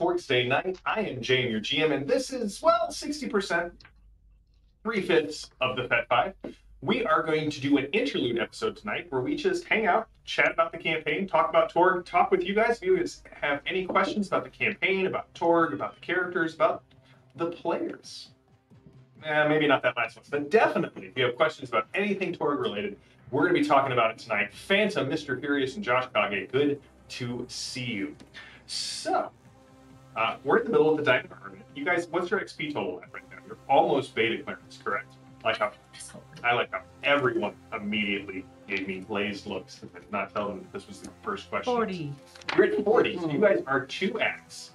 Towards Day Night. I am Jane, your GM, and this is, well, 60%, three fifths of the Faites 5. We are going to do an interlude episode tonight where we just hang out, chat about the campaign, talk about Torg, talk with you guys. If you guys have any questions about the campaign, about Torg, about the characters, about the players. Eh, maybe not that last one, but definitely if you have questions about anything Torg related, we're going to be talking about it tonight. Phantom, Mr. Furious, and Josh Kage, good to see you. So, uh, we're in the middle of the diamond armament. You guys, what's your XP total at right now? You're almost beta clearance, correct? Like how I like how everyone immediately gave me glazed looks. I did not tell them that this was the first question. 40. You're at 40. So you guys are two acts.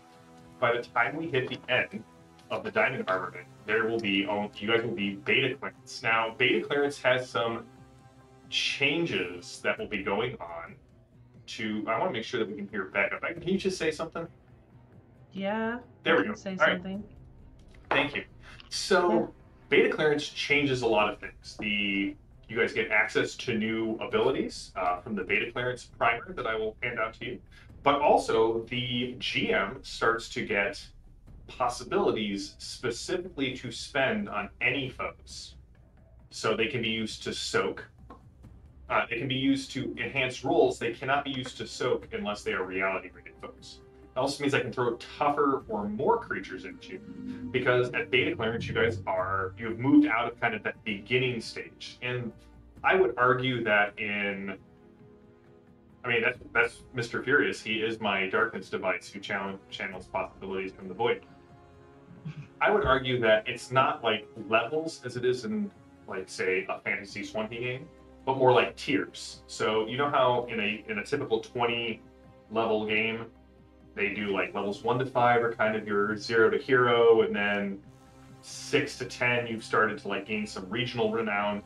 By the time we hit the end of the diamond armament, there will be oh, you guys will be beta clearance. Now, beta clearance has some changes that will be going on. To I want to make sure that we can hear Becca. Becca, can you just say something? Yeah. There we go. Say All right. something. Thank you. So, beta clearance changes a lot of things. The you guys get access to new abilities uh, from the beta clearance primer that I will hand out to you, but also the GM starts to get possibilities specifically to spend on any foes. So they can be used to soak. Uh, they can be used to enhance rolls. They cannot be used to soak unless they are reality rated foes. It also means I can throw tougher or more creatures into you because at beta clearance you guys are you have moved out of kind of that beginning stage. And i would argue that in i mean that's that's mr furious. He is my darkness device who channel, channels possibilities from the void. I would argue that it's not like levels as it is in like say a fantasy swampy game but more like tiers. So you know how in a in a typical 20 level game they do like levels one to five are kind of your zero to hero, and then six to ten you've started to like gain some regional renown.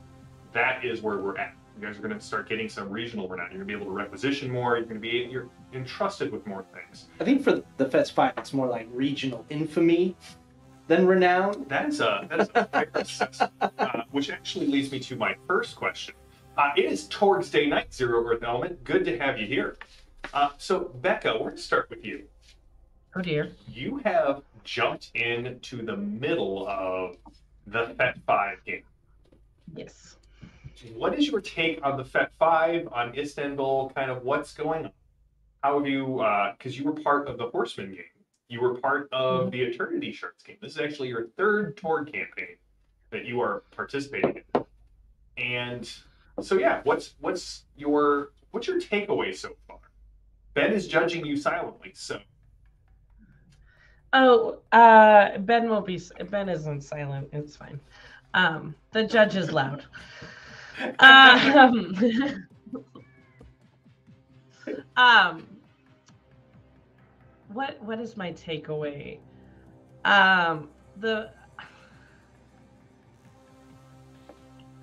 That is where we're at. You guys are going to start getting some regional renown. You're going to be able to requisition more. You're going to be you're entrusted with more things. I think for the FETS 5, it's more like regional infamy than renown. That is a that is a fair assessment. Uh, which actually leads me to my first question. Uh, it is towards day night zero Earth element. Good to have you here. Uh, so Becca, we're going to start with you. Oh dear. you have jumped into the middle of the Faites 5 game. Yes. What is your take on the Faites 5, on Istanbul, kind of what's going on? How have you, because you were part of the Horseman game, you were part of Mhm. the Eternity Shards game. This is actually your third Torg campaign that you are participating in. And so, yeah, what's what's your what's your takeaway so far? Ben is judging you silently, so Oh, uh, Ben will be. Ben isn't silent. It's fine. Um, the judge is loud. Um, um, what what is my takeaway? Um, the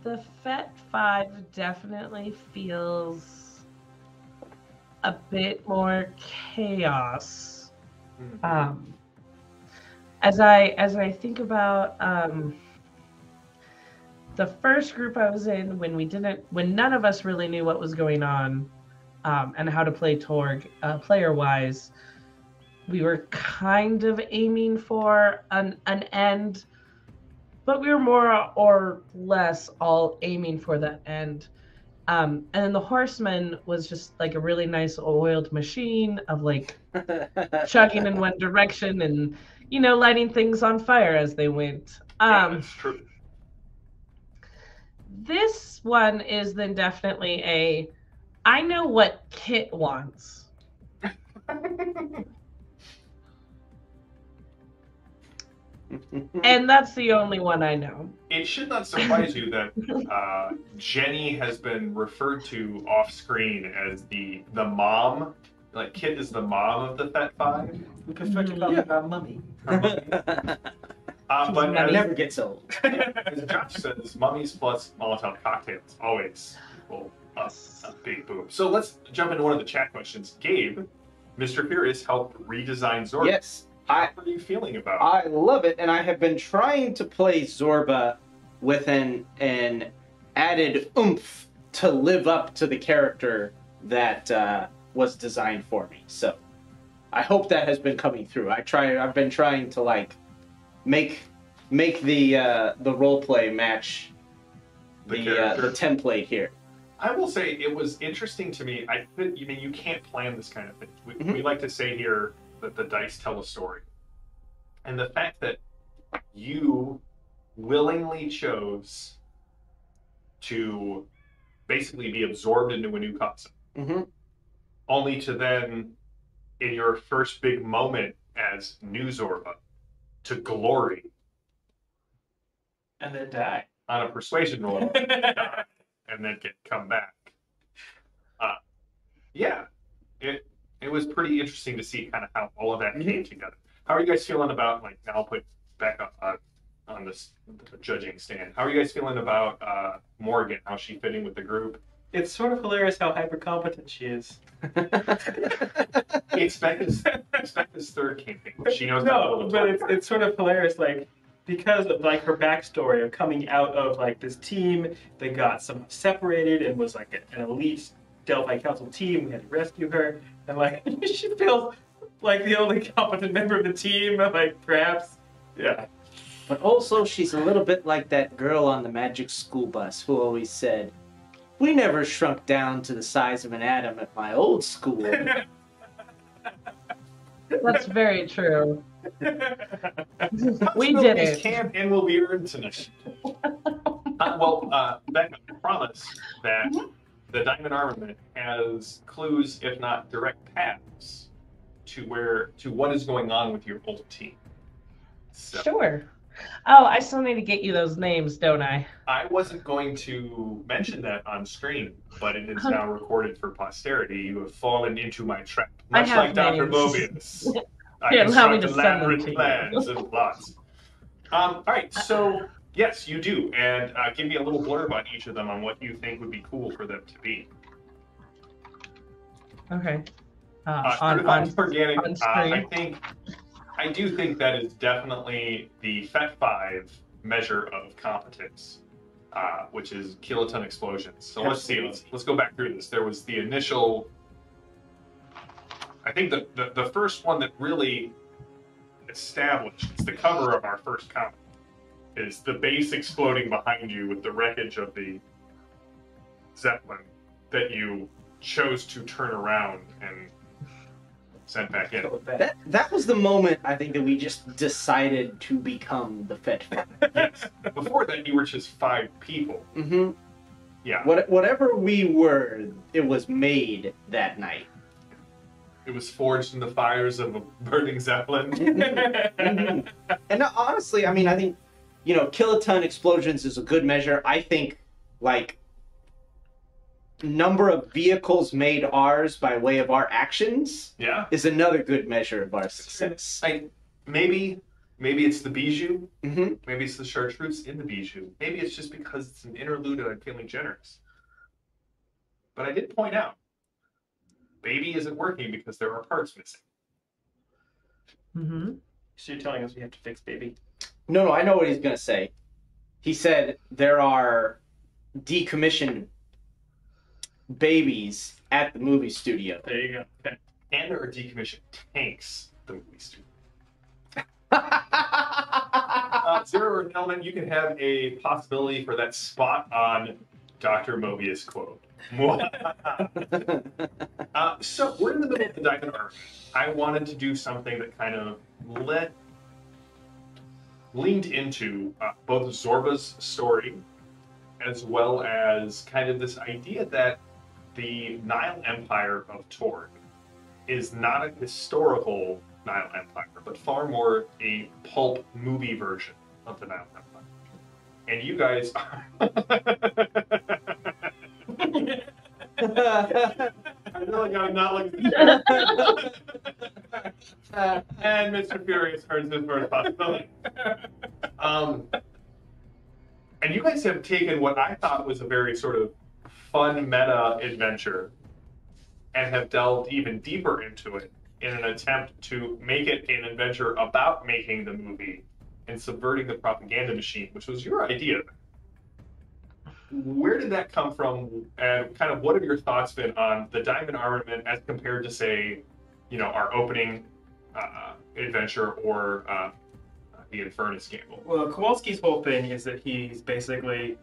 the Faites five definitely feels a bit more chaos. Um, as I as I think about um, the first group I was in when we didn't when none of us really knew what was going on um, and how to play Torg uh, player wise, we were kind of aiming for an an end, but we were more or less all aiming for that end. Um, and then the horseman was just like a really nice oiled machine of like chugging in one direction and you know lighting things on fire as they went yeah, um that's true. this one is then definitely a i know what kit wants and that's the only one i know It should not surprise you that uh, Jenny has been referred to off screen as the the mom. Like Kit is the mom of the Faites Five. We constructed about Yeah. about mummy. Uh, but It as, never gets old. as Josh says, mummies plus Molotov cocktails always will up a big boom. So let's jump into one of the chat questions. Gabe, Mr. Furious helped redesign Zorba. Yes, I, How are you feeling about? it? I love it, and I have been trying to play Zorba with an an added oomph to live up to the character that uh, was designed for me. So I hope that has been coming through. I try. I've been trying to like make make the uh, the role play match The the uh, the template here. I will say it was interesting to me. I think- you mean you can't plan this kind of thing. We, Mhm. we like to say here that the dice tell a story, and the fact that you willingly chose to basically be absorbed into a new costume, hmm only to then, in your first big moment as New Zorba, to glory. And then die. on a persuasion roll. And then get come back. Uh, yeah, it it was pretty interesting to see kind of how all of that came together. How are you guys feeling about like? Now I'll put back up uh, on this judging stand. How are you guys feeling about uh, Morgan? How's she fitting with the group? It's sort of hilarious how hyper competent she is. Expect this, expect this third campaign. She knows how No, to but it's, it's sort of hilarious, like because of like her backstory of coming out of like this team that got somehow separated and was like an elite Delphi Council team. We had to rescue her, and like she feels like the only competent member of the team. Like perhaps, yeah. But also, she's a little bit like that girl on the magic school bus who always said, "We never shrunk down to the size of an atom at my old school." That's very true. we did Possibilities it. Can and will be earned tonight. uh, well, uh, Becca, promise that the Diamond Armament has clues, if not direct paths, to where to what is going on with your old team. So Sure. Oh, I still need to get you those names, don't I? I wasn't going to mention that on screen, but it is now recorded for posterity. You have fallen into my trap, much like Dr. names. Mobius. I Here, allow me to send them to you. plans and plots. Um, all right, so yes, you do, and uh, give me a little blurb on each of them on what you think would be cool for them to be. Okay. Uh, Uh, on, on, organic, on uh, I think, I do think that is definitely the Faites five measure of competence, uh, which is kiloton explosions. So let's see. Let's let's go back through this. There was the initial. I think the, the, the first one that really established it's the cover of our first comic is the base exploding behind you with the wreckage of the Zeppelin that you chose to turn around and send back in. That. that that was the moment I think that we just decided to become the Faites Five. yes. Before that, you were just five people. hmm Yeah. What whatever we were, it was made that night. It was forged in the fires of a burning Zeppelin. Mhm. And honestly, I mean, I think you know, kiloton explosions is a good measure. I think like number of vehicles made ours by way of our actions Yeah. is another good measure of our success. I, maybe, maybe it's the bijou. hmm Maybe it's the chartreuse in the bijou. Maybe it's just because it's an interlude and I'm feeling generous. But I did point out, baby isn't working because there are parts missing. hmm So you're telling us we have to fix baby? No, no, I know what he's gonna say. He said there are decommissioned babies at the movie studio. There you go. Okay. And there are decommissioned tanks, the movie studio. uh, Zero or Element, you can have a possibility for that spot on Dr. Mobius quote. uh, so we're in the middle of the Diamond Army. I wanted to do something that kind of let leaned into uh, both Zorba's story as well as kind of this idea that the Nile Empire of Torg is not a historical Nile Empire, but far more a pulp movie version of the Nile Empire. And you guys I feel like I'm not looking. and Mr. Furious earns his first possibility. Um, and you guys have taken what I thought was a very sort of fun meta adventure and have delved even deeper into it in an attempt to make it an adventure about making the movie and subverting the propaganda machine, which was your idea. Where did that come from, and kind of what have your thoughts been on the diamond armament as compared to, say, you know, our opening uh, adventure or uh, the Infernus gamble. Well, Kowalski's whole thing is that he's basically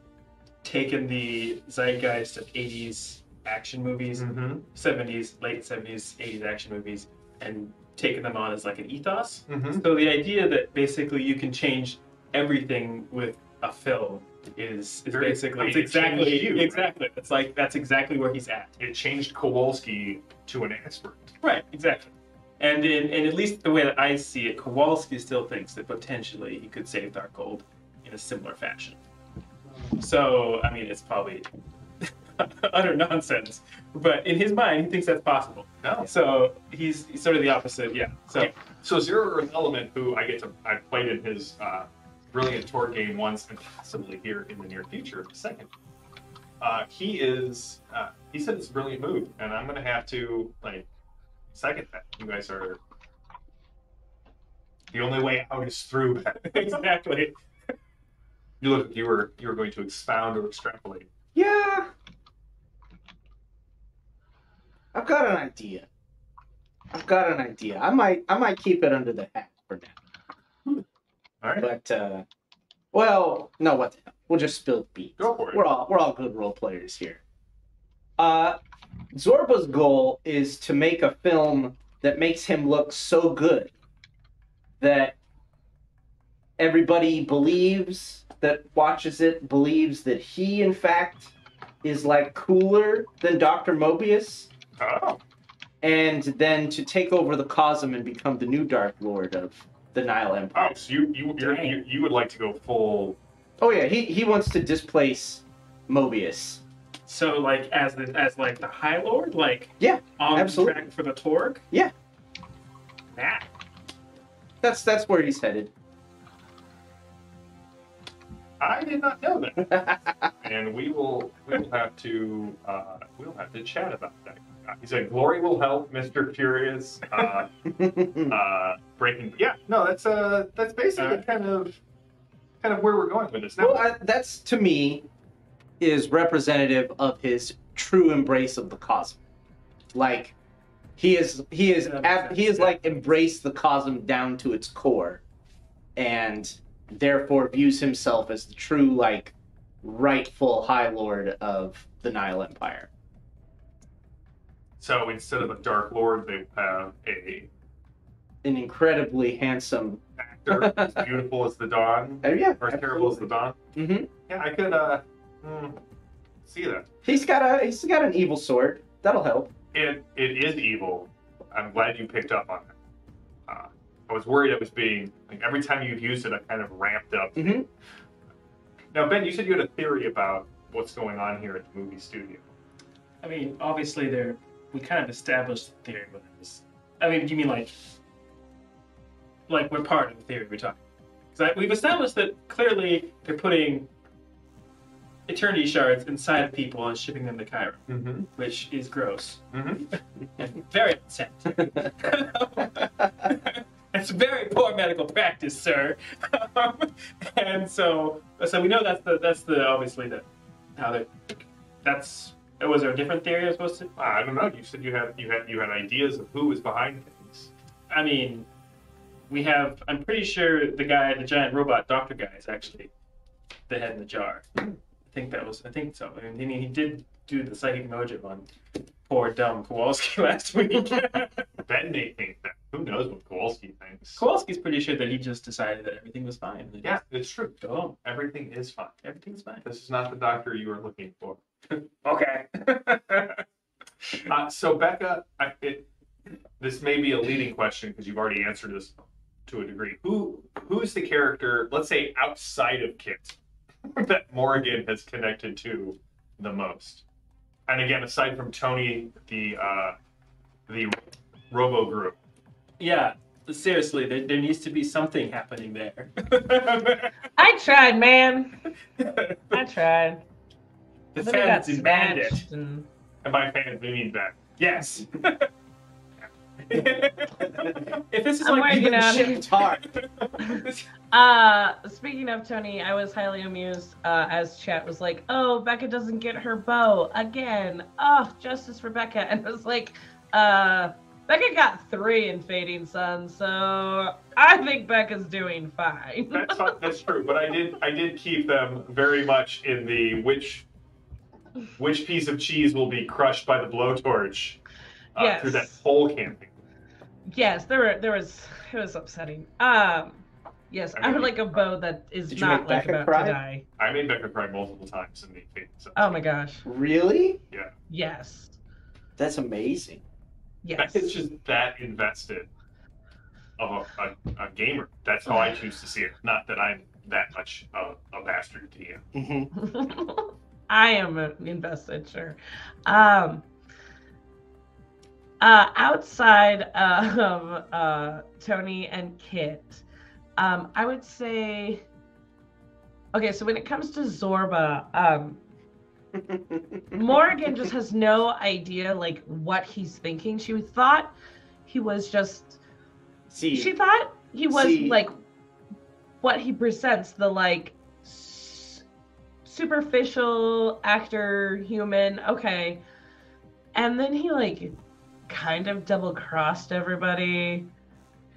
taken the zeitgeist of 80s action movies, Mm-hmm. 70s, late 70s, 80s action movies, and taken them on as like an ethos. Mm-hmm. So the idea that basically you can change everything with a film is, is basically it's exactly you, right? exactly. It's like that's exactly where he's at. It changed Kowalski to an expert. Right, exactly. And in and at least the way that I see it, Kowalski still thinks that potentially he could save Tharkold in a similar fashion. So I mean, it's probably utter nonsense, but in his mind, he thinks that's possible. No. So he's, he's sort of the opposite. Yeah. So. So Zero Earth Element, who I get to, I played in his uh, brilliant Torg game once, and possibly here in the near future, second. Uh, he is, uh, he said it's a brilliant move, and I'm gonna have to like second that. You guys are the only way out is through. that. exactly. you look, you were you were going to expound or extrapolate. Yeah. I've got an idea. I've got an idea. I might I might keep it under the hat for now. All right, But uh well, no what the hell. We'll just spill beans. go for it. We're all we're all good role players here. Uh Zorba's goal is to make a film that makes him look so good that everybody believes that watches it believes that he in fact is like cooler than Dr. Mobius Oh, and then to take over the Cosm and become the new Dark Lord of the Nile Empire. oh, so you you you're, you you would like to go full? Oh yeah, he he wants to displace Mobius. So like as the as like the High Lord, like Yeah, on absolutely. track for the Torg. Yeah. Nah. That's that's where he's headed. I did not know that. and we will we will have to uh, we'll have to chat about that. He said, "Glory will help, Mister Furious." Uh, uh, breaking, yeah, no, that's uh, that's basically Uh, kind of kind of where we're going with this now. well, I, that's to me is representative of his true embrace of the cosmos. Like he is he is ab- he is yeah. like embraced the cosmos down to its core, and therefore views himself as the true like rightful High Lord of the Nile Empire. So instead of a Dark Lord, they have a An incredibly handsome. actor as beautiful as the dawn, Uh, yeah, or as terrible as the dawn. hmm Yeah, I could uh, hmm, see that. He's got a he's got an evil sword. That'll help. It it is evil. I'm glad you picked up on it. Uh, I was worried it was being like every time you've used it, I kind of ramped up. Mhm. Now, Ben, you said you had a theory about what's going on here at the movie studio. I mean, obviously, there we kind of established the theory with this. I mean, you mean like, like we're part of the theory we're talking? Because we've established that clearly they're putting eternity shards inside of people and shipping them to Cairo, Mm-hmm. which is gross Mm-hmm. very upset. it's very poor medical practice, sir. And so, so we know that's the that's the obviously the how they that's. Was there a different theory I was supposed to? I don't know. You said you had you had you had ideas of who was behind things. I mean, we have. I'm pretty sure the guy, the giant robot doctor guy, is actually the head in the jar. I think that was. I think so. I mean, he, he did do the psychic mojo on poor dumb Kowalski last week. Ben may think that. Who knows what Kowalski thinks? Kowalski's pretty sure that he just decided that everything was fine. Yeah, it's true. just home. Everything is fine. Everything's fine. This is not the doctor you were looking for. Okay. Uh, so Becca, I, it, this may be a leading question because you've already answered this to a degree. Who who's the character, let's say outside of Kit, that Morgan has connected to the most? And again, aside from Tony, the uh, the Robo Group. yeah. Seriously, there, there needs to be something happening there. I tried, man. I tried. the Then I got fans demand it. and And by fans, we mean Ben. Yes. if this is I'm like working on it. Shipped hard. Uh, speaking of Tony, I was highly amused uh, as chat was like, "Oh, Becca doesn't get her bow again. Oh, justice for Becca." And I was like, "Uh, Becca got three in Fading Sun, so I think Becca's doing fine. That's not, that's true, but I did I did keep them very much in the which which piece of cheese will be crushed by the blowtorch uh, Yes. through that whole campaign. Yes, there were there was it was upsetting. Um, yes, I would like a bow that is Did you not make like Becca about cry? to die. I made Becca cry multiple times in the Fading Sun. Oh my gosh, Really? Yeah. Yes, That's amazing. yes. Becca's just that invested of a, a, a gamer. That's how I choose to see it. Not that I'm that much of a bastard DM. hmm I am invested, sure. Um, uh, outside of uh, Tony and Kit, um, I would say. Okay, so when it comes to Zorba, um, Morgan just has no idea like what he's thinking. She thought he was just See, she thought he was See- like what he presents the like s- superficial actor human okay and then he like kind of double crossed everybody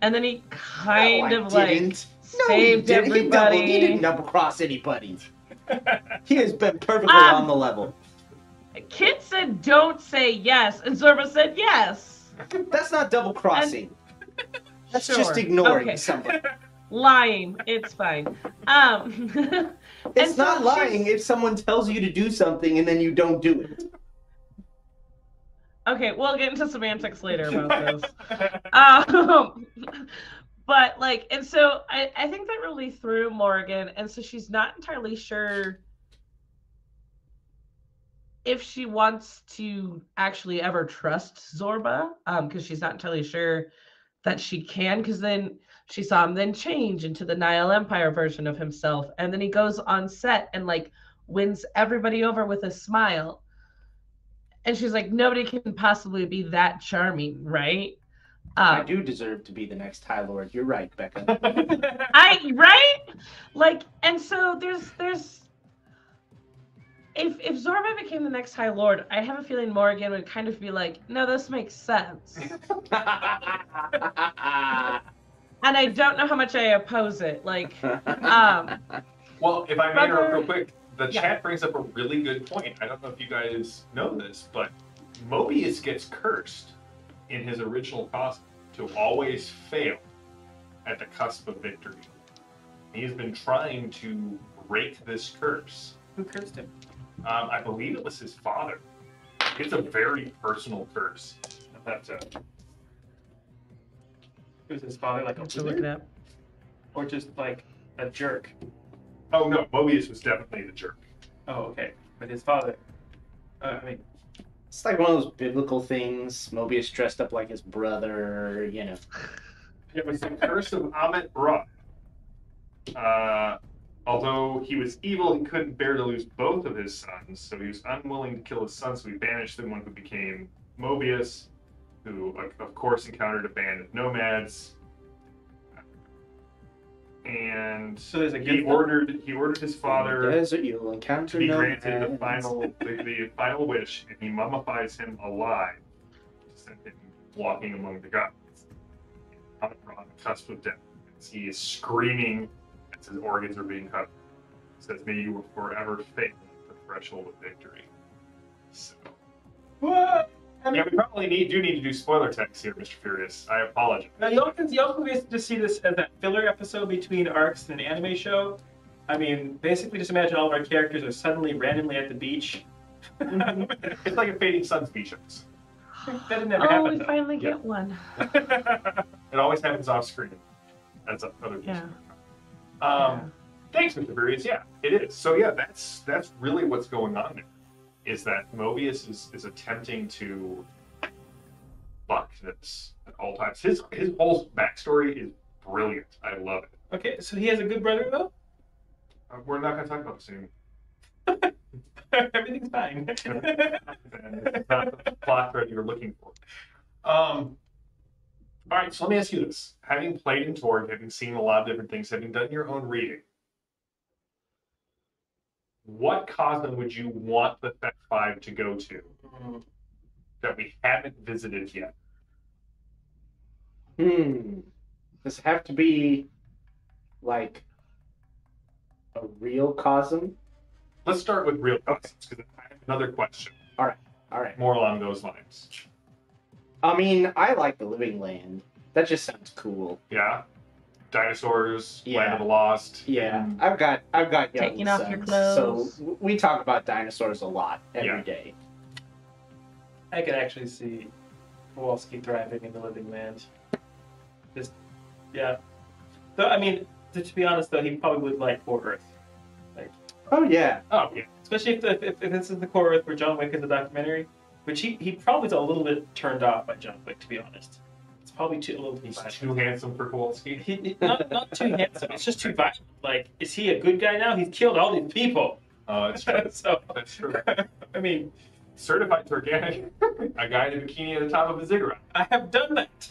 and then he kind no, I of like didn't. No, he didn't. He, double, everybody he didn't double cross anybody. He has been perfectly Um, on the level. kit said don't say yes and zorba said yes That's not double crossing. That's Sure. just ignoring Okay. somebody. lying it's fine um It's And so not lying she's- if someone tells you to do something and then you don't do it. Okay, we'll get into semantics later about this. Um, but like, and so I, I think that really threw Morgan, and so she's not entirely sure if she wants to actually ever trust Zorba, um, because she's not entirely sure that she can, because then she saw him then change into the Nile Empire version of himself, and then he goes on set and like wins everybody over with a smile. And she's like, nobody can possibly be that charming, right? I Um, do deserve to be the next High Lord. You're right, Becca. I right? Like, and so there's there's if if Zorba became the next High Lord, I have a feeling Morgan would kind of be like, no, this makes sense. And I don't know how much I oppose it. Like, um, Well, if I may interrupt real quick, the Yeah. chat brings up a really good point. I don't know if you guys know this, but Mobius gets cursed in his original costume to always fail at the cusp of victory. He's been trying to break this curse. Who cursed him? Um, I believe it was his father. It's a very personal curse. I'll have to- Was his father like a to look it wizard? up. Or just like a jerk? Oh no, Mobius was definitely the jerk. Oh, okay. But his father. Uh, I mean, It's like one of those biblical things. Mobius dressed up like his brother, you know. It was the curse of Amit Ra. Uh, although he was evil, he couldn't bear to lose both of his sons, so he was unwilling to kill his son, so he banished the one who became Mobius, who, of- of course, encountered a band of nomads. And so there's a he good ordered he ordered his father desert, you'll to be granted the ends. final the, the final wish, and he mummifies him alive, to send him walking among the gods. On the cusp of death, as he is screaming as his organs are being cut. He says, "May you forever fail at the threshold of victory." So, What? I mean, yeah, we probably need do need to do spoiler text here, Mr. Furious. I apologize. Now, y'all can, y'all can basically just see this as that filler episode between arcs in an anime show. I mean, basically, just imagine all of our characters are suddenly randomly at the beach. that it's like a Fading Sun speech episode. didn't ever Oh, happen. we though. finally Yeah. get one. It always happens off screen. That's other Yeah. Um, Thanks, Mr. Furious. Yeah, it is. So yeah, that's that's really what's going on there. Is that Mobius is, is attempting to buck this at all times. His his whole backstory is brilliant. I love it. okay, so he has a good brother though. Uh, we're not going to talk about this anymore. Everything's fine. It's not the plot thread you're looking for. Um, all right, so let me ask you this: Having played in Torg, having seen a lot of different things, having done your own reading, what Cosmo would you want the Five to go to that we haven't visited yet? Hmm. Does it have to be like a real Cosm? Let's start with real questions because I have another question Alright, All right. more along those lines. I mean, I like the Living Land. That just sounds cool. Yeah, dinosaurs, Land Yeah. of the Lost. Yeah, Mm, I've got I've got young Taking off your clothes. so we talk about dinosaurs a lot every Yeah. day. I could actually see Kowalski thriving in the living land. Just, yeah. Though, I mean, to, to be honest, though, he probably would like Core Earth. Like Oh yeah, Oh yeah, Especially if, the, if, if this is the Core Earth where John Wick is a documentary, which he, he probably is a little bit turned off by John Wick, to be honest. Probably too, a little too he's violent. too handsome for Kowalski. He, not, not too handsome, it's just too violent. Like, is he a good guy now? He's killed all these people. Uh, it's true. so, That's true. I mean, Certified organic. a guy in a bikini at the top of a ziggurat. I have done that.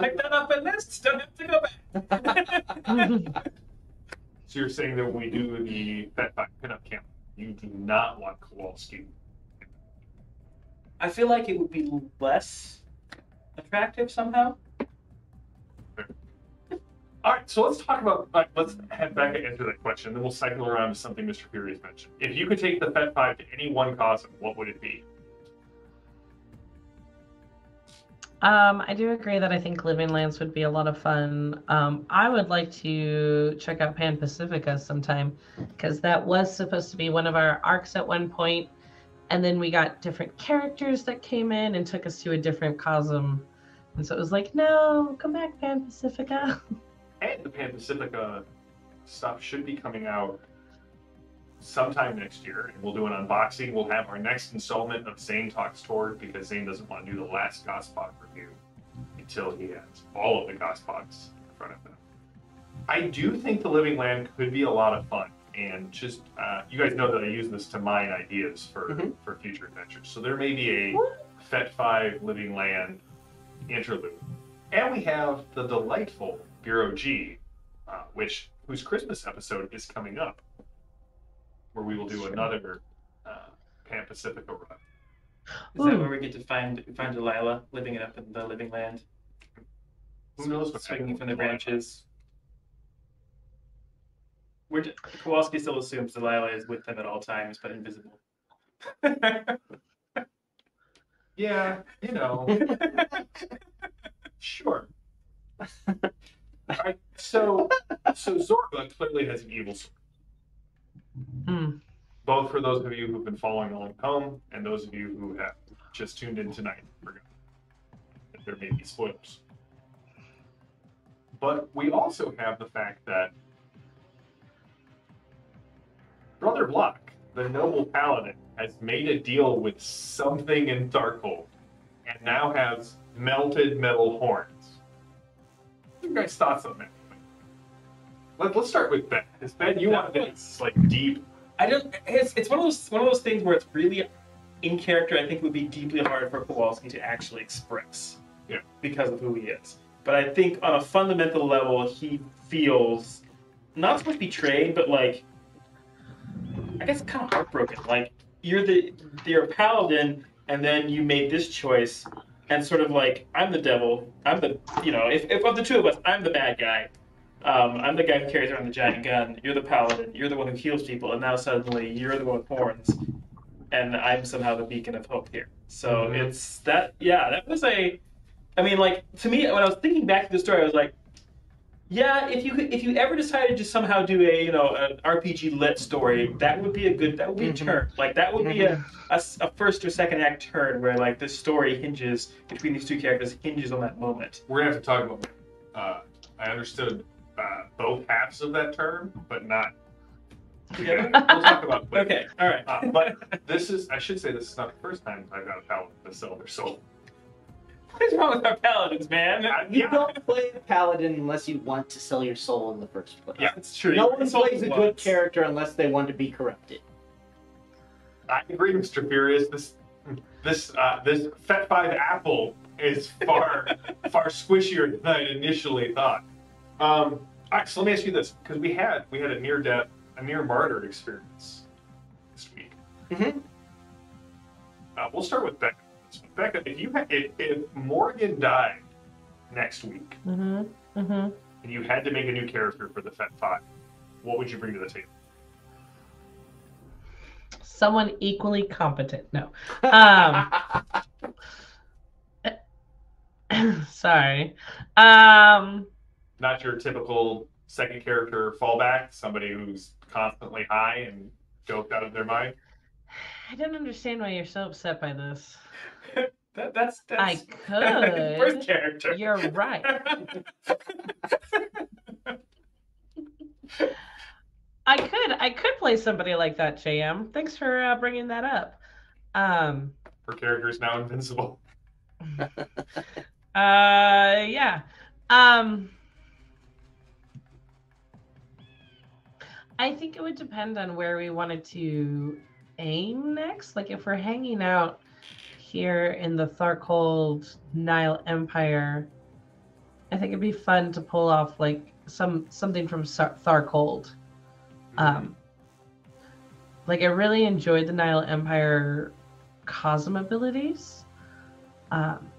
Check that off my list. Don't have to go back. So you're saying that when we do the Fat Five pinup camp, you do not want Kowalski. I feel like it would be less attractive somehow. All right, so let's talk about. Like, let's head back and answer that question, then we'll cycle around to something Mr. Fury has mentioned. If you could take the Fat Five to any one cosm, what would it be? Um, I do agree that I think Living Lands would be a lot of fun. Um, I would like to check out Pan Pacifica sometime because that was supposed to be one of our arcs at one point, and then we got different characters that came in and took us to a different cosm, and so it was like, no, come back, Pan Pacifica. And the Pan Pacifica stuff should be coming out sometime next year, and we'll do an unboxing. We'll have our next installment of Zane Talks Torg because Zane doesn't want to do the last Gospog review until he has all of the Gospogs in front of him. I do think the Living Land could be a lot of fun, and just uh, you guys know that I use this to mine ideas for Mhm. for future adventures. So there may be a? Faites Five Living Land interlude, and we have the delightful Bureau G, uh, which whose Christmas episode is coming up, where we will do another uh, Pan Pacifica run. Is that where we get to find find Delilah living it up in the living land, Who knows swinging from the branches? We're Kowalski still assumes Delilah is with them at all times, but invisible. Yeah, you know, sure. Alright, so, so Zorba clearly has an evil sword. Hmm. Both for those of you who've been following along at home and those of you who have just tuned in tonight. forgot that There may be spoilers. But we also have the fact that Brother Block, the noble paladin, has made a deal with something in Tharkold and now has melted metal horns. What are you guys' thoughts on that? Let, let's start with Ben. Because Ben, you want this like deep. I don't. It's, it's one of those one of those things where it's really in character. I think would be deeply hard for Kowalski to actually express. Yeah. Because of who he is, but I think on a fundamental level, he feels not so much betrayed, but like I guess kind of heartbroken. Like you're the you're a paladin, and then you made this choice, and sort of like I'm the devil. I'm the you know if, if of the two of us, I'm the bad guy. Um, I'm the guy who carries around the giant gun. You're the paladin. You're the one who heals people, and now suddenly you're the one with horns, and I'm somehow the beacon of hope here. So Mhm. it's that. Yeah, that was a. I mean, like to me, when I was thinking back to the story, I was like, yeah, if you if you ever decided to somehow do a you know an RPG lit story, that would be a good that would be a turn. Like that would be a a first or second act turn where like this story hinges between these two characters hinges on that moment. We're gonna have to talk about. Uh, I understood uh, both halves of that term, but not together. we'll talk about. it. Okay, all right. Uh, but this is. I should say this is not the first time I've got a paladin to sell their soul. What is wrong with our paladins, man? Uh, You yeah, don't play a paladin unless you want to sell your soul in the first place. Yeah. it's true. No You one insult plays a once. good character unless they want to be corrupted. I agree, Mr. Furious. This, this, uh, this Faites Five apple is far, far squishier than I initially thought. Um, all right, so let me ask you this, because we had we had a near death, a near martyr experience this week. Mhm. Uh, we'll start with Ben. Becca, if you had, if, if Morgan died next week Mm-hmm. Mm-hmm. and you had to make a new character for the Faites Five, what would you bring to the table? Someone equally competent. No. Um, sorry. Um, Not your typical second character fallback, somebody who's constantly high and doped out of their mind. I don't understand why you're so upset by this. That, that's that's I could. first character. You're right. I could. I could play somebody like that, JM. Thanks for uh, bringing that up. Um, Her character is now invincible. uh, yeah. Um, I think it would depend on where we wanted to aim next. Like if we're hanging out here in the Tharkold Nile Empire, I think it'd be fun to pull off like some something from Sar- Tharkold. Um, like I really enjoyed the Nile Empire cosm abilities, um,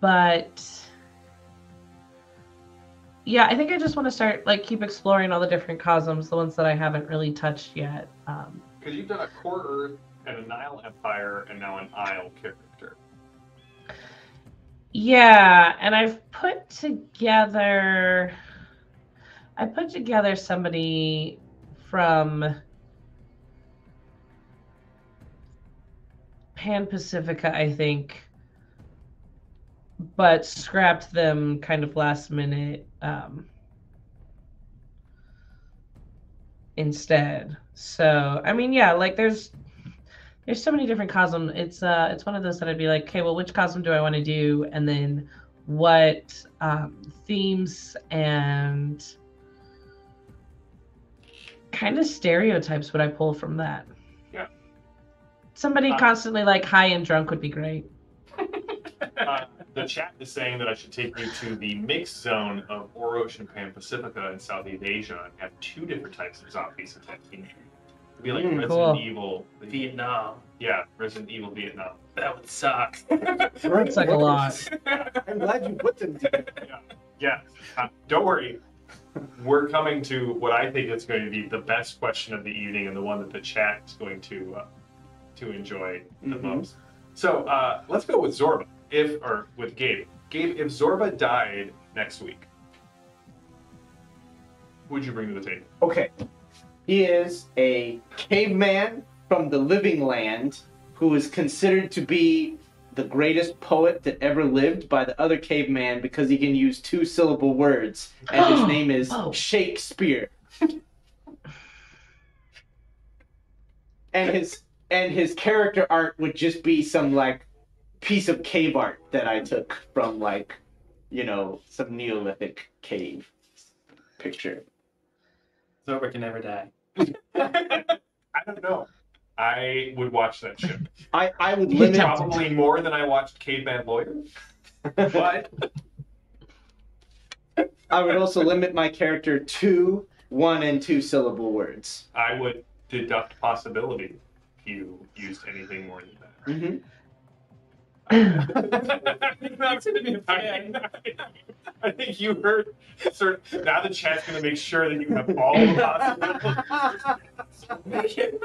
but yeah, I think I just want to start like keep exploring all the different cosms, the ones that I haven't really touched yet. Um, Because you've done a Core Earth and a Nile Empire and now an Aysle character. Yeah, and I've put together I put together somebody from Pan Pacifica, I think, but scrapped them kind of last minute um, instead. So, I mean, yeah, like there's there's so many different cosm. It's uh it's one of those that I'd be like, okay, well, which cosm do I want to do, and then what um, themes and kind of stereotypes would I pull from that? Yeah. Somebody Uh, constantly like high and drunk would be great. Uh, the chat is saying that I should take you to the mixed zone of Orrorsh and Pan Pacifica in Southeast Asia and have two different types of zombies attacking you. It'd be like Mm, Resident cool. Evil. Vietnam. Yeah, Resident Evil Vietnam. That would suck. It's like a lot. I'm glad you put them together. Yeah, uh, don't worry. We're coming to what I think is going to be the best question of the evening and the one that the chat is going to uh, to enjoy the Mhm. most. So uh, let's go with Zorba. If or with Gabe. Gabe, if Zorba died next week, who would you bring to the table? Okay. He is a caveman from the living land who is considered to be the greatest poet that ever lived by the other caveman because he can use two syllable words. And his name is Oh. Shakespeare. and his and his character art would just be some like piece of cave art that I took from like, you know, some Neolithic cave picture. Zorba can never die. I don't know. I would watch that show. I, I would limit don't. Probably more than I watched Caveman Lawyer. But I would also limit my character to one and two syllable words. I would deduct possibility if you used anything more than that. Mm-hmm. Not to be a I, fan. I think you heard. Sir, now the chat's going to make sure that you have all the possibilities. Make it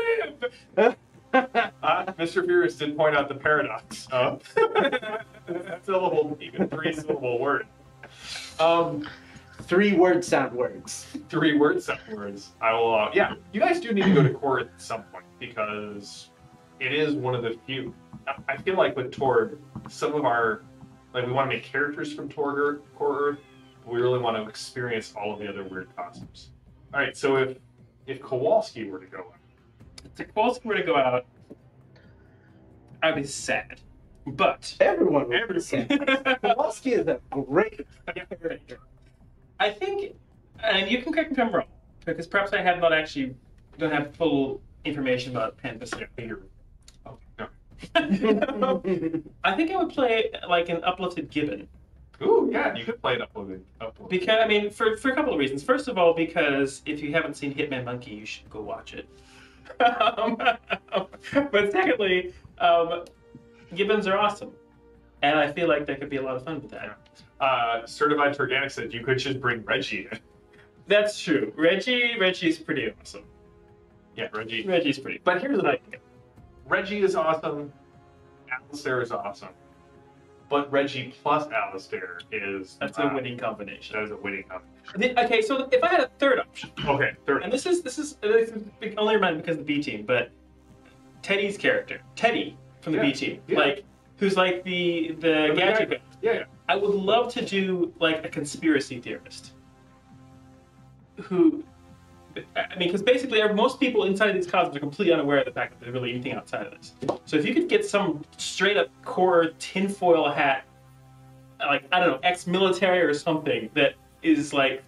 live. Uh, Mr. Furious did point out the paradox of syllable, even three syllable word. Um, Three word sound words. three word sound words. I will. Uh, yeah, you guys do need to go to court at some point because it is one of the few. I- feel like with Torg, some of our like we want to make characters from Torg Core Earth, but we really want to experience all of the other weird costumes. All right, so if if Kowalski were to go, out, If Kowalski were to go out, I'd be sad. But Everyone would Everyone. say Kowalski is a great character. I think, and you can correct me if I'm wrong, because perhaps I have not actually don't have full information about Pan-Pacifica. I think I would play like an uplifted Gibbon. Ooh, yeah, you could play it uploaded. uploaded. Because I mean, for for a couple of reasons. First of all, because if you haven't seen Hitman Monkey, you should go watch it. um, but secondly, um, Gibbons are awesome, and I feel like there could be a lot of fun with that. Uh, Certified Organic said you could just bring Reggie in. That's true. Reggie, Reggie's pretty awesome. Yeah, Reggie. Reggie's pretty. But here's the like thing Reggie is awesome. Alistair is awesome. But Reggie plus Alistair is That's uh, a winning combination. That is a winning combination. The- Okay, so if I had a third option, Okay, third. and this is this is this is only reminded because of the B team, but Teddy's character, Teddy from the Yeah, B team, yeah. like who's like the the The gadget guy- guy. Yeah, yeah. I would love to do like a conspiracy theorist who. I mean, because basically, most people inside of these cosmos are completely unaware of the fact that there's really anything outside of this. So if you could get some straight up core tinfoil hat, like I don't know, ex-military or something that is like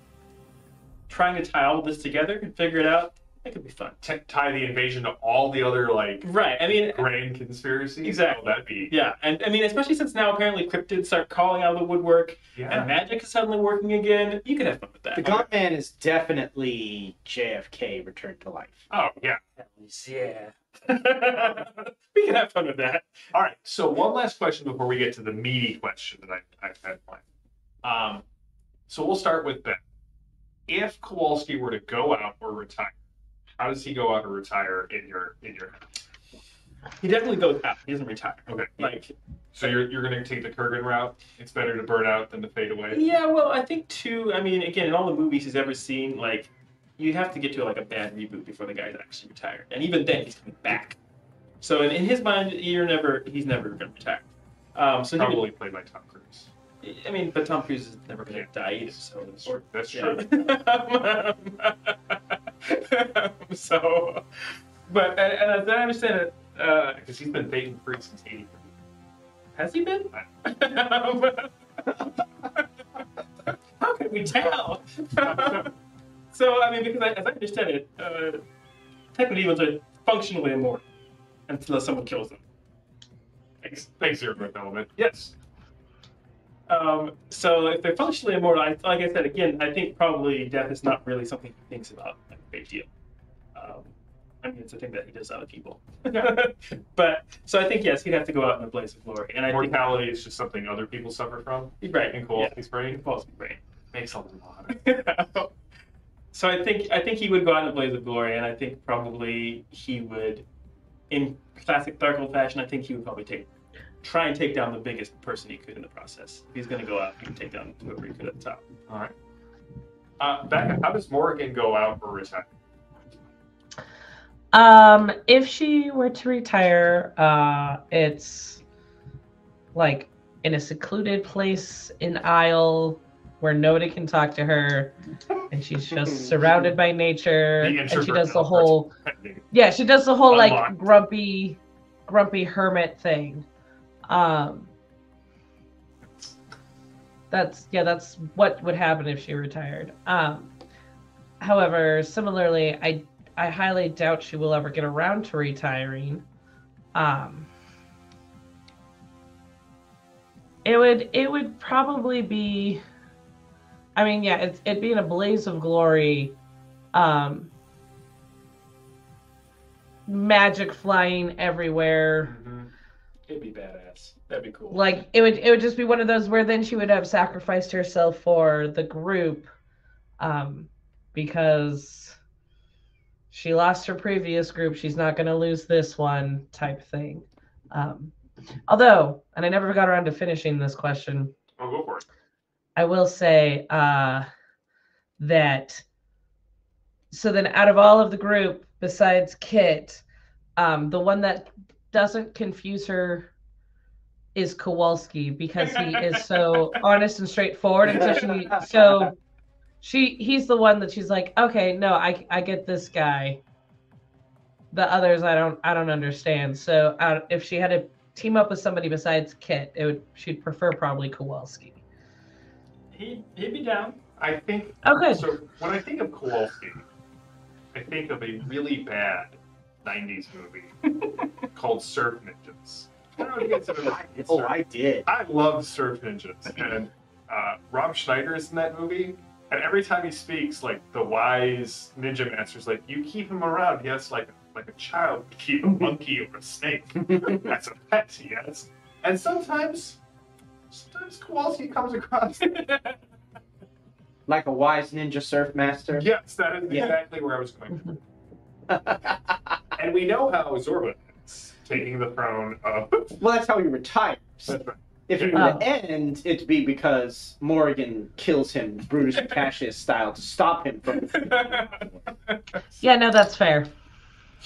trying to tie all this together and figure it out, that could be fun. T- tie the invasion to all the other like Right. I mean, grand conspiracies. Exactly. Oh, that'd be yeah, and I mean, especially since now apparently cryptids are calling out of the woodwork yeah. and magic is suddenly working again. You could have fun with that. The Gaunt Man is definitely JFK returned to life. Oh yeah. Yeah. we can have fun with that. All right. So one last question before we get to the meaty question that I, I've had planned. Um, so we'll start with Ben. If Kowalski were to go out or retire, how does he go out or retire in your in your? He definitely goes out. He doesn't retire. Okay. Like, So you're you're gonna take the Kurgan route. It's better to burn out than to fade away. yeah, well, I think too. I mean, again, in all the movies he's ever seen, like, you have to get to like a bad reboot before the guy's actually retired, and even then, he's coming back. So in, in his mind, you're never. He's never going to retire. Um, so he Probably played by Tom Cruise. I mean, but Tom Cruise is never going to die either. So or, That's yeah. true. so, but and, and as I understand it, uh, Because he's been baiting free since '83. has he been? How can we tell? so I mean, because I, as I understand it, uh, technically demons are functionally immortal until someone kills them. Thanks, thanks, Zero Growth Element. Yes. Um, so if they're functionally immortal, I, like I said again, I think probably death is not really something he thinks about like a big deal. Um, I mean, it's a thing that he does to other people. but so I think yes, he'd have to go out in a blaze of glory, and I think Mortality is just something other people suffer from right in Kowalski's brain. Kowalski brain. Makes a lot. so I think I think he would go out in a blaze of glory, and I think probably he would, in classic Tharkold fashion, I think he would probably take try and take down the biggest person he could in the process. If he's going to go out, he can take down whoever he could at the top. All right. Uh, Becca, how does Morgan go out or retire? Um, if she were to retire, uh, it's like in a secluded place in Aysle where nobody can talk to her, and she's just surrounded by nature, and she does the whole yeah, she does the whole like grumpy, grumpy hermit thing. Um, that's yeah, that's what would happen if she retired. Um, however, similarly, I I highly doubt she will ever get around to retiring. Um, it would it would probably be. I mean, yeah, it's it'd be in a blaze of glory. Um, magic flying everywhere. It'd be badass. That'd be cool. Like it would it would just be one of those where then she would have sacrificed herself for the group um because she lost her previous group, she's not going to lose this one type thing. Um although, and I never got around to finishing this question, I'll go for it. I will say uh, that so then out of all of the group besides Kit, um, the one that doesn't confuse her is Kowalski because he is so honest and straightforward and so she so she he's the one that she's like okay no I I get this guy the others I don't I don't understand so uh, if she had to team up with somebody besides Kit it would she'd prefer probably Kowalski he he'd be down. I think Okay. so. When I think of Kowalski, I think of a really bad '90s movie called Surf Ninjas. I don't know if you guys ever seen Oh, Surf- I did. I love Surf Ninjas, and uh, Rob Schneider is in that movie. And every time he speaks, like the wise ninja master's like, you keep him around. He has like like a child keep a monkey or a snake. That's a pet, yes. And sometimes, sometimes Kowalski comes across. like a wise ninja surf master. yes, that is Yeah. exactly where I was going. And we know how Zorba ends, taking the throne of. Well, that's how he retires. If he Yeah. were to oh. end, it'd be because Morgan kills him Brutus and Cassius style to stop him from. Yeah, no, that's fair.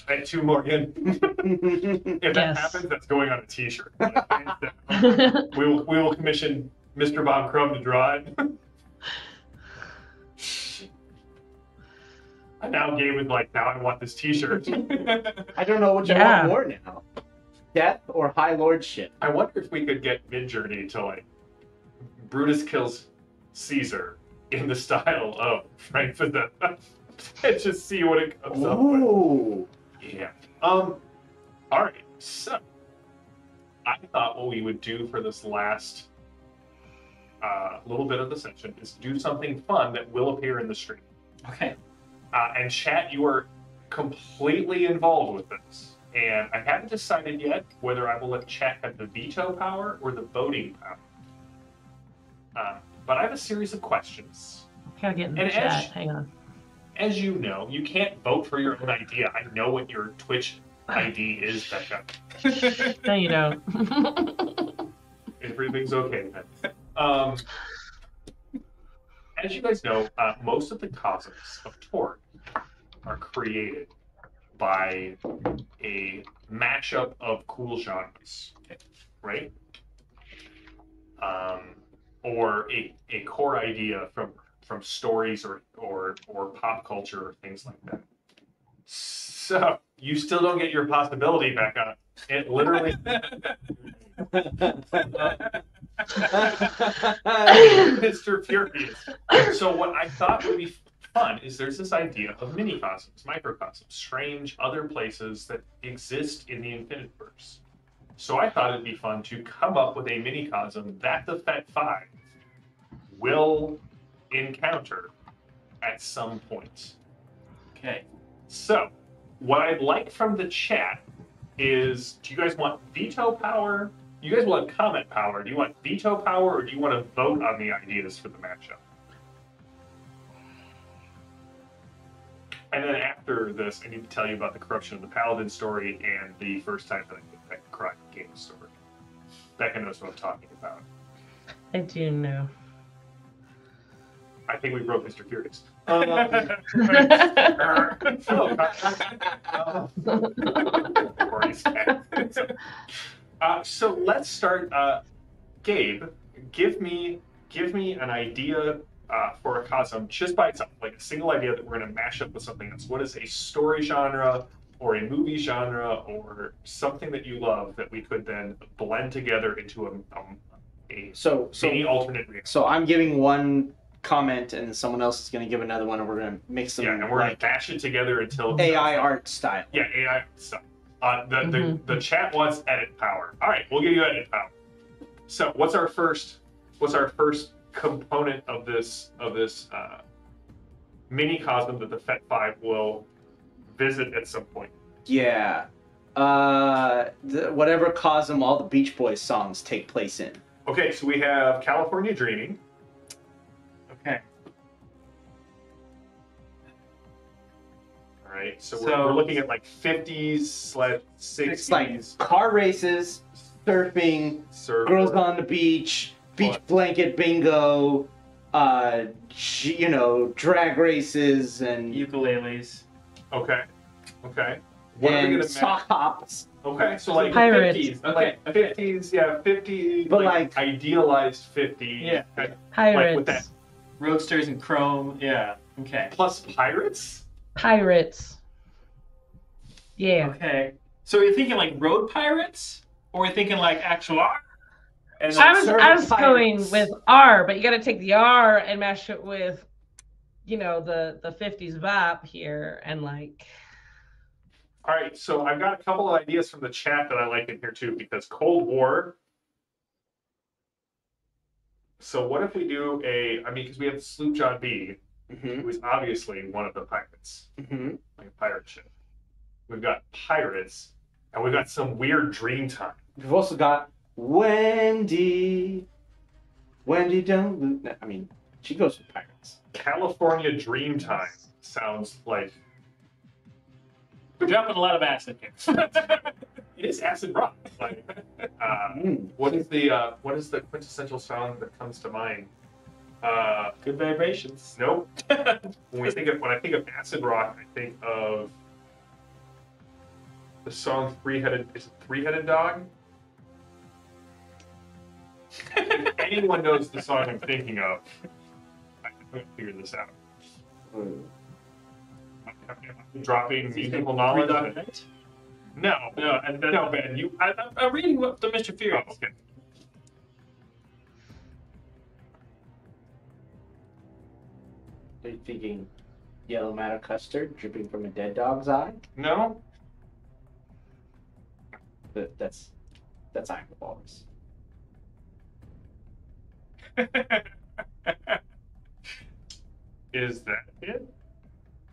and to Morgan, if that Yes. happens, that's going on a T-shirt. we will we will commission Mr. Bob Crumb to draw it. And now Gabe is like, now I want this T-shirt. I don't know what you Yeah. want more now. Death or High Lordship. I wonder if we could get Midjourney to like Brutus kills Caesar in the style of Frank Frazetta and just see what it comes up with. Ooh. Yeah. Um. All right. So, I thought what we would do for this last uh, little bit of the session is do something fun that will appear in the stream. Okay. Uh, and chat, you are completely involved with this. And I haven't decided yet whether I will let chat have the veto power or the voting power. Um, but I have a series of questions. Gotta get in the And chat. Hang on. As you know, you can't vote for your own idea. I know what your Twitch ID is, Becca. No, you don't. Everything's okay then. Um, as you guys know, uh, most of the cosms of Torg are created by a mashup of cool genres, right? Um, or a, a core idea from from stories or, or or pop culture or things like that. So you still don't get your possibility back up. It literally Mr. Furious. So what I thought would be fun is there's this idea of mini-cosms, microcosms, strange other places that exist in the Infiniverse. So I thought it'd be fun to come up with a mini-cosm that the Faites Five will encounter at some point. Okay. So, what I'd like from the chat is do you guys want veto power? You guys want comment power. Do you want veto power or do you want to vote on the ideas for the matchup? And then after this, I need to tell you about the corruption of the Paladin story and the first time that I did that Cry game story. Becca knows what I'm talking about. I do know. I think we broke Mr. Curious. Um, Oh, Corey's cat. Uh, so let's start. Uh, Gabe, give me give me an idea uh, for a cosm just by itself, like a single idea that we're going to mash up with something else. What is a story genre or a movie genre or something that you love that we could then blend together into a, um, a so, so, mini alternate reality? so I'm giving one comment, and someone else is going to give another one, and we're going to mix them Yeah, and we're like going to mash it together until AI art style. Yeah, AI. Uh, the, Mhm. the the chat wants edit power. All right, we'll give you edit power. So, what's our first? What's our first component of this of this uh, mini cosmos that the Faites Five will visit at some point? Yeah. Uh, the, whatever cosmos all the Beach Boys songs take place in. Okay, so we have California Dreaming. Right, so, So- we're, we're looking at like 50s slash 60s. It's like car races, surfing, surf- girls on the beach, beach What? blanket bingo, uh, sh- you know, drag races and Ukuleles. Okay, okay. What are we and gonna sock hops. Okay, so like Pirates. 50s. Okay, Like 50s, yeah, 50, But like, like- idealized 50. Yeah. kind of- Pirates. with that. Roadsters and chrome. Yeah. Okay. Plus pirates? Pirates. Yeah. Okay. So you're thinking like road pirates, or you're thinking like actual? And I was I was going with R, but you got to take the R and mash it with, you know, the the '50s vibe here, and like, All right, so I've got a couple of ideas from the chat that I like in here too, because Cold War. So what if we do a? I mean, because we have Sloop John B, hmm who is obviously one of the pirates, hmm like a pirate ship. we've got pirates, and we've got some weird dream time. We've also got Wendy. Wendy don't lose. no, I mean, she goes with pirates. California dream time sounds like We're dropping a lot of acid here. it is acid rock. Like, uh, Mm. what is the uh, what is the quintessential sound that comes to mind? Uh, Good vibrations. nope. When we think of when I think of acid rock, I think of the song Three Headed is it Three Headed Dog? if anyone knows the song I'm thinking of, I haven't figured this out. I'm dropping musical knowledge. Three Dog Night? No, No, and then, no, Ben, you. I, I'm reading what the Mr. Oh, Furious. okay. You thinking yellow matter custard dripping from a dead dog's eye? No, That, that's that's Iron Walrus. is that it?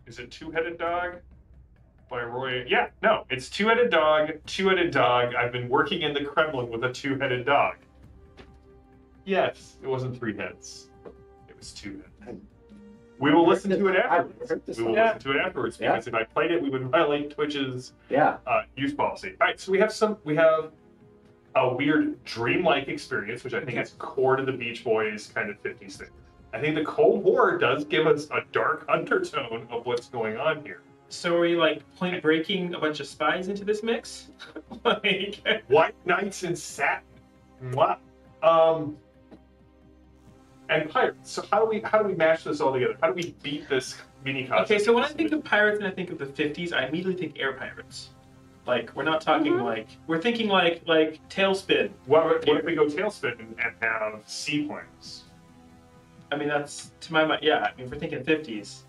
Is it Two Headed Dog by Roky? Yeah, no, it's Two Headed Dog. Two Headed Dog. I've been working in the Kremlin with a two headed dog. Yes, it wasn't three heads. It was two heads. We will listen to it afterwards. We will listen to it afterwards Yeah. because if I played it, we would violate Twitch's Yeah. uh, use policy. All right, so we have some. We have a weird dreamlike experience, which I think Okay. is core to the Beach Boys kind of 50s thing. I think the Cold War does give us a dark undertone of what's going on here. So are we like point breaking a bunch of spies into this mix? like, White Knights and Satin. What? Um. And pirates. So how do we how do we match this all together? How do we beat this mini cosm? okay, so when I think of pirates and I think of the 50s, I immediately think air pirates. Like we're not talking Mhm. like we're thinking like like TaleSpin. what, what if we go TaleSpin and, and have seaplanes? I mean that's to my mind. Yeah, I mean if we're thinking 50s,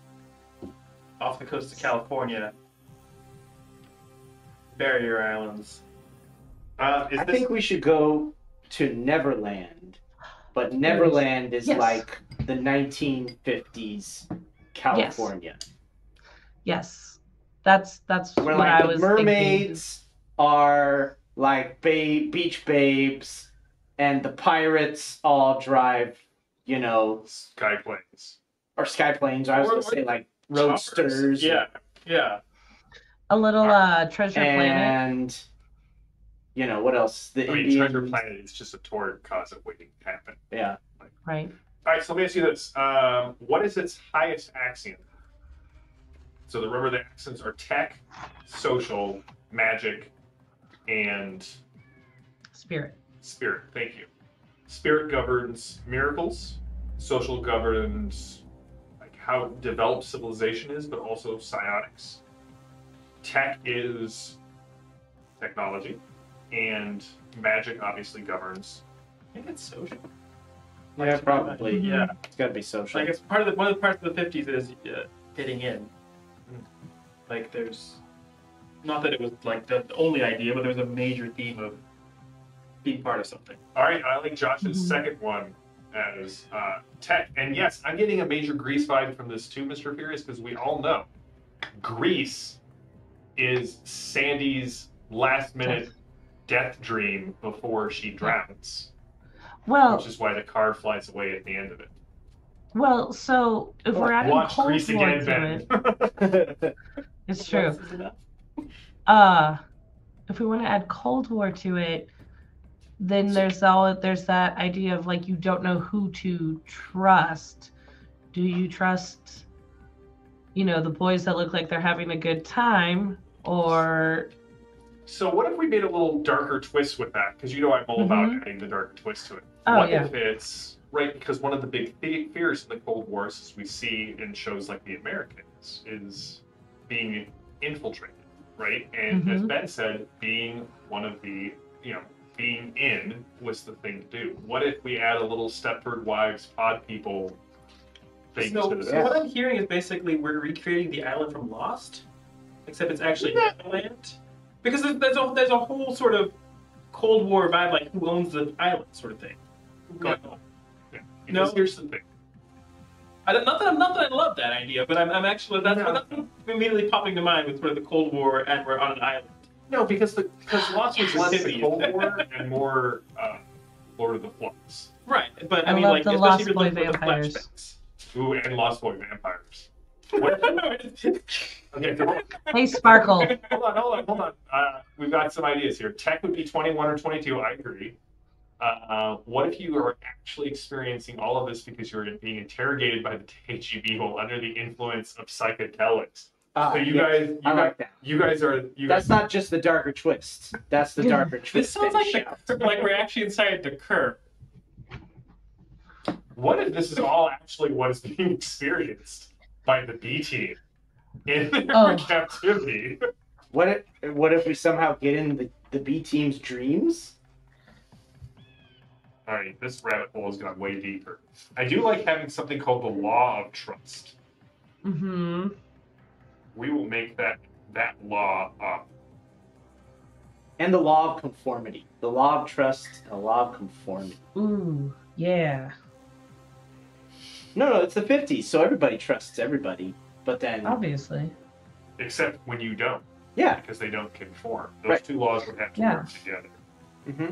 off the coast of California, barrier islands. Uh, is I this think we should go to Neverland, but Neverland is Yes. like the 1950s California, Yes, that's that's where what like I the was mermaids are like ba- beach babes, and the pirates all drive, you know, sky planes? or sky planes. Or I was gonna say like Choppers. roadsters. Yeah, yeah. A little uh, treasure planet. and you know what else? The I mean, Indians. Treasure Planet is just a torrid closet waiting to happen. Yeah. Right. All right, so let me ask you this: um, What is its highest axiom? So the remember the axioms are tech, social, magic, and Spirit. spirit. Thank you. Spirit governs miracles. Social governs like how developed civilization is, but also psionics. Tech is technology, and magic obviously governs I think it's social. Yeah, probably. Yeah. It's got to be social. I guess part of the one of the parts of the fifties is uh, fitting in. Like there's, not that it was like the, the only idea, but there was a major theme of being part of something. All right, I like Josh's Mhm. second one as uh, tech. And yes, I'm getting a major Grease vibe from this too, Mr. Furious, because we all know Grease is Sandy's last minute death dream before she drowns, Well, which is why the car flies away at the end of it. well. So if we're adding Watch Cold Grease War again, to Ben. it, it's true. Once is enough. uh if we want to add cold war to it then there's all there's that idea of like you don't know who to trust do you trust you know the boys that look like they're having a good time or so what if we made a little darker twist with that? Because you know I'm all about Mhm. adding the darker twist to it. Oh, what yeah. if it's right? Because one of the big fears in the Cold War, as we see in shows like The Americans, is being infiltrated, right? And as Mhm. Ben said, being one of the, you know, being in was the thing to do. What if we add a little Stepford Wives, Pod People thing So, to this? so what I'm hearing is basically we're recreating the island from Lost, except it's actually Neverland. Because there's, there's a there's a whole sort of Cold War vibe, like who owns the island, sort of thing. Going on. Yeah. No. here's the thing. I don't, not that I'm not that I love that idea, but I'm, I'm actually that's, No. that's immediately popping to mind with sort of the Cold War and we're on an island. No, because the because Lost was less the Cold War and more uh, Lord of the Flies. Right, but I, I mean, like the especially Lost if you're looking at the vampires. flashbacks. Ooh, and Lost Boy vampires. What? Okay, so Hey, Sparkle. on, hold on, hold on. Uh, we've got some ideas here. Tech would be 21 or 22. I agree. Uh, what if you are actually experiencing all of this because you're being interrogated by the KGB while under the influence of psychedelics? Uh, So you yeah, guys, you I guys, like that. you guys are you guys. That's not just the darker twist. That's the darker twist. This sounds like the, like we're actually inside the curve. What if this is all actually what is being experienced by the B team in their Oh. captivity? What if what if we somehow get in the, the B team's dreams? All right, this rabbit hole has gone way deeper. I do like having something called the law of trust. Mm-hmm. We will make that that law up. And the law of conformity. The law of trust and the law of conformity. Ooh, yeah. No, no, it's the 50s, so everybody trusts everybody. But then, Obviously. Except when you don't, yeah. because they don't conform. Those Right. two laws would have to Yeah. work together. Mm-hmm.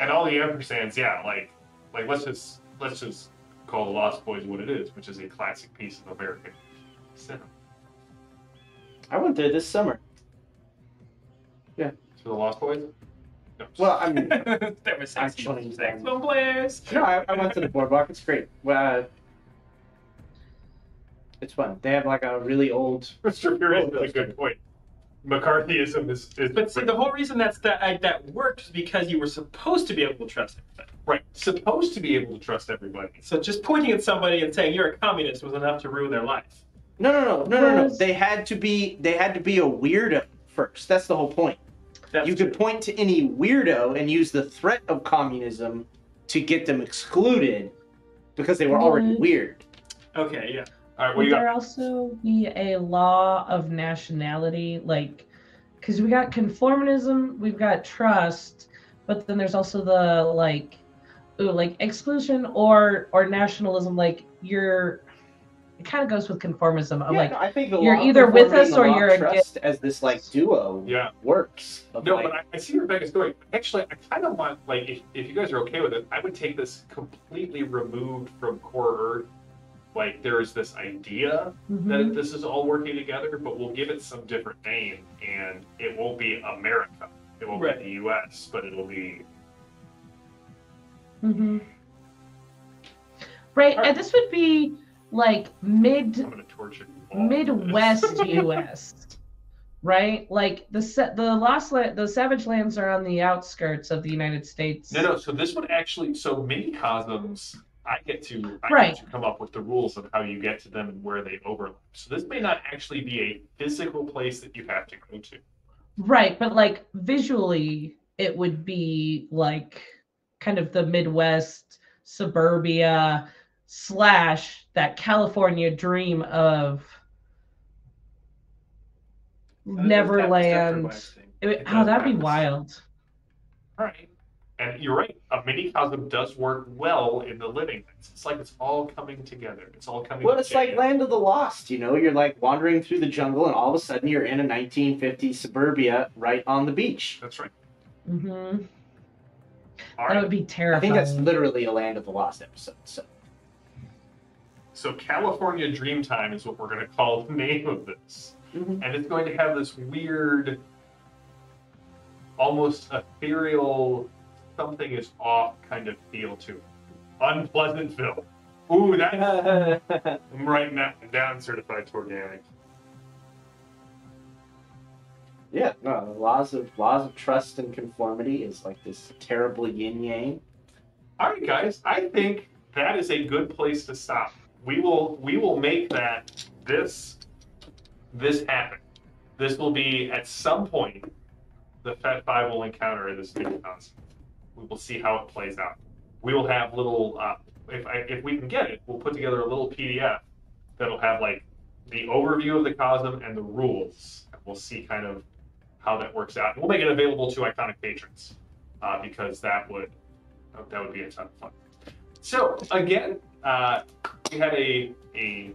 And all the ampersands, yeah, like like let's just let's just call the Lost Boys what it is, which is a classic piece of American cinema. I went there this summer. So the Lost Boys? No. Well, I mean, there was Actually, saxophone, saxophone players. no, I, I went to the boardwalk. It's great. Well, uh, it's fun. They have like a really old. Mr. Fury is a good point. McCarthyism is, is But see, the whole reason that's that I, that worked was because you were supposed to be able to trust everybody. right supposed to be able to trust everybody. So just pointing at somebody and saying you're a communist was enough to ruin their life. No, no, no, no, no, no. They had to be. They had to be a weirdo first. That's the whole point. That's you true. could point to any weirdo and use the threat of communism to get them excluded because they were already mm-hmm. weird. Okay, yeah. All right, what Would do you there got? also be a law of nationality, like, because we got conformism, we've got trust, but then there's also the like, ooh, like exclusion or or nationalism. Like you're, it kind of goes with conformism. Of Yeah, like, no, I think the you're law of either with us or you're trust as this like duo Yeah. works. No, like- but I, I see Rebecca's going. Actually, I kind of want, like, if, if you guys are okay with it, I would take this completely removed from Core Earth. Like, there's this idea Mhm. that this is all working together, but we'll give it some different name, and it won't be America. It won't Right. be the U.S., but it'll be. Mhm. Right, Alright. and this would be like mid I'm gonna torture you. all. Midwest U.S. right? Like the the lost the Savage Lands are on the outskirts of the United States. No, no. So this would actually. So mini cosms. I get to. I Right. get to come up with the rules of how you get to them and where they overlap. So this may not actually be a physical place that you have to go to. Right, but like visually, it would be like kind of the Midwest suburbia slash that California dream of Neverland. It, oh, that'd be wild. Right. And you're right. A mini cosm does work well in the living things. It's like it's all coming together. It's all coming. Well, it's like. Land of the Lost, you know? You're like wandering through the jungle, and all of a sudden you're in a 1950s suburbia right on the beach. That's right. Mm-hmm. All That would be I think that's literally a Land of the Lost episode. So So California Dreamtime is what we're going to call the name of this, Mhm. and it's going to have this weird, almost ethereal, something is off kind of feel to it. Unpleasantville. Ooh, that I'm writing that down. Certified organic. yeah, no, the laws of laws of trust and conformity is like this terrible yin yang. All right, guys. I think that is a good place to stop. We will we will make that this this happen. This will be at some point the Faites Five will encounter this new concept. We will see how it plays out. We will have little uh, if I, if we can get it, we'll put together a little PDF that'll have like the overview of the cosm and the rules. And we'll see kind of how that works out. And we'll make it available to iconic patrons uh, because that would that would be a ton of fun. So again, uh, we had a a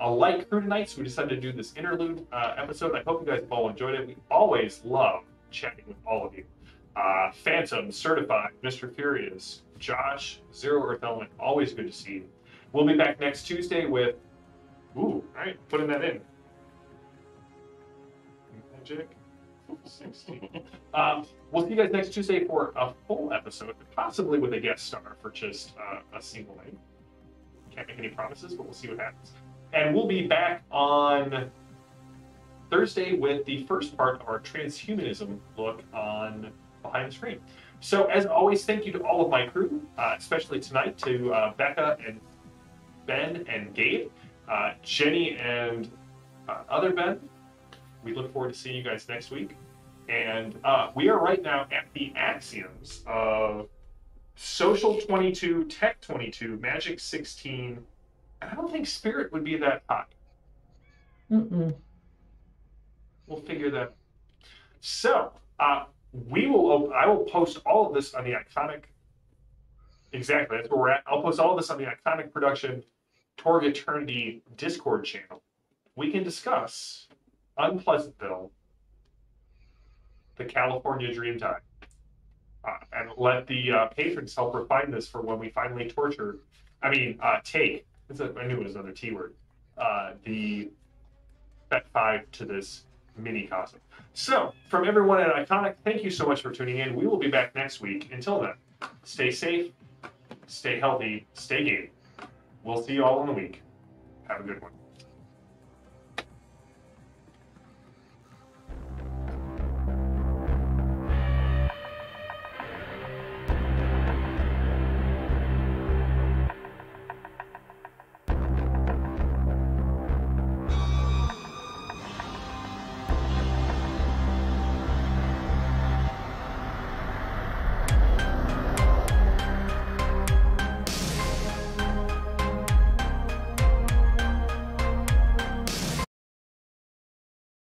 a light crew tonight, so we decided to do this interlude uh, episode. I hope you guys all enjoyed it. We always love chatting with all of you. Uh, Phantom, Certified, Mr. Furious, Josh, Zero Earth Element, always good to see you. We'll be back next Tuesday with. Ooh, all right, putting that in. Magic. 16. Um, we'll see you guys next Tuesday for a full episode, possibly with a guest star for just uh, a single night. Can't make any promises, but we'll see what happens. And we'll be back on Thursday with the first part of our transhumanism look on Behind the Screen. So, as always, thank you to all of my crew, uh, especially tonight to uh, Becca and Ben and Gabe, uh, Jenny and uh, other Ben. We look forward to seeing you guys next week. And uh, we are right now at the axioms of social 22, tech 22, magic 16. I don't think spirit would be that high. Mm-mm. We'll figure that. So, uh, we will. I will post all of this on the iconic. Exactly, that's where we're at. I'll post all of this on the iconic production Torg Eternity Discord channel. We can discuss Unpleasantville, the California Dreamtime, uh, and let the uh, patrons help refine this for when we finally torture. I mean, uh, take. It's a, I knew it was another T word. Uh, the Bet five to this mini cosm. So, from everyone at Iconic, thank you so much for tuning in. We will be back next week. Until then, stay safe, stay healthy, stay game. We'll see you all in the week. Have a good one.